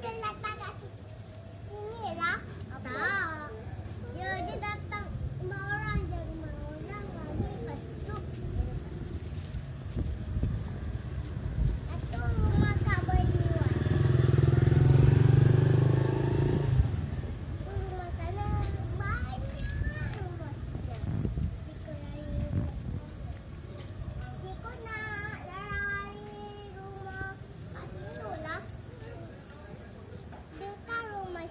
跟老爸一起，你呢？